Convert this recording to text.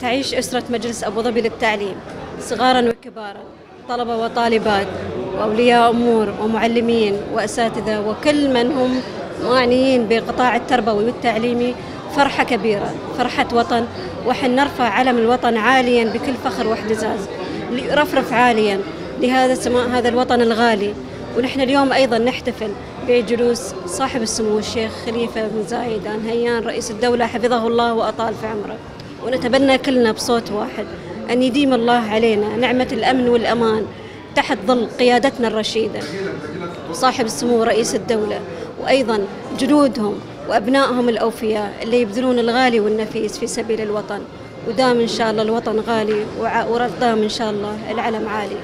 تعيش أسرة مجلس أبو ظبي للتعليم صغارا وكبارا طلبة وطالبات وأولياء أمور ومعلمين وأساتذة وكل من هم معنيين بقطاع التربوي والتعليمي فرحة كبيرة فرحة وطن وحن نرفع علم الوطن عاليا بكل فخر واحتزاز رفرف عاليا لهذا سماء هذا الوطن الغالي. ونحن اليوم أيضا نحتفل بجلوس صاحب السمو الشيخ خليفة بن زايد آل نهيان رئيس الدولة حفظه الله وأطال في عمره. ونتبنى كلنا بصوت واحد أن يديم الله علينا نعمة الأمن والأمان تحت ظل قيادتنا الرشيدة. وصاحب السمو رئيس الدولة وأيضا جنودهم وأبنائهم الأوفياء اللي يبذلون الغالي والنفيس في سبيل الوطن. ودام إن شاء الله الوطن غالي ودام إن شاء الله العلم عالي.